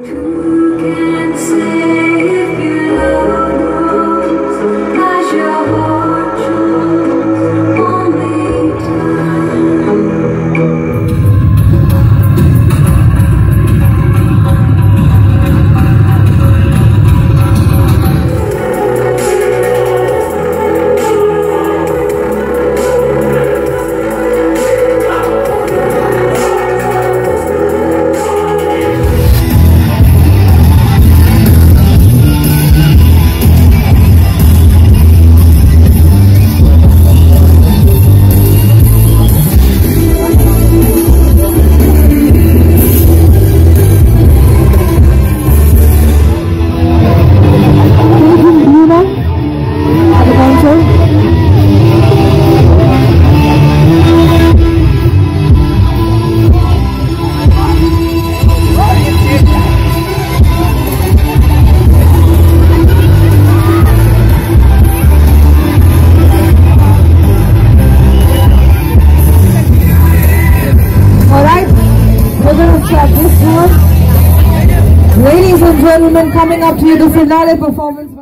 Who can say start this one. Ladies and gentlemen, coming up to you, the finale performance.